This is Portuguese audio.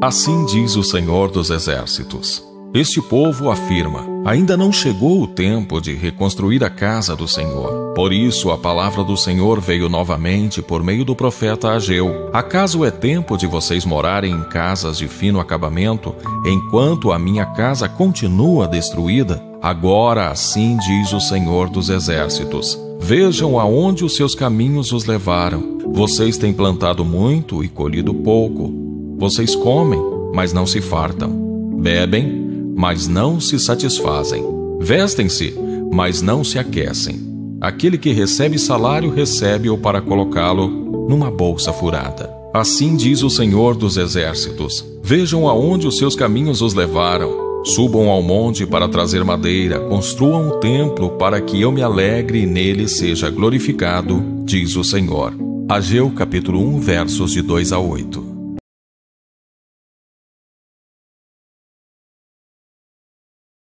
Assim diz o Senhor dos Exércitos. Este povo afirma: ainda não chegou o tempo de reconstruir a casa do Senhor. Por isso, a palavra do Senhor veio novamente por meio do profeta Ageu. Acaso é tempo de vocês morarem em casas de fino acabamento, enquanto a minha casa continua destruída? Agora assim diz o Senhor dos Exércitos: Vejam aonde os seus caminhos os levaram. Vocês têm plantado muito e colhido pouco. Vocês comem, mas não se fartam. Bebem, mas não se satisfazem. Vestem-se, mas não se aquecem. Aquele que recebe salário recebe-o para colocá-lo numa bolsa furada. Assim diz o Senhor dos Exércitos: Vejam aonde os seus caminhos os levaram. Subam ao monte para trazer madeira, construam um templo para que eu me alegre e nele seja glorificado, diz o Senhor. Ageu capítulo 1, versos de 2 a 8.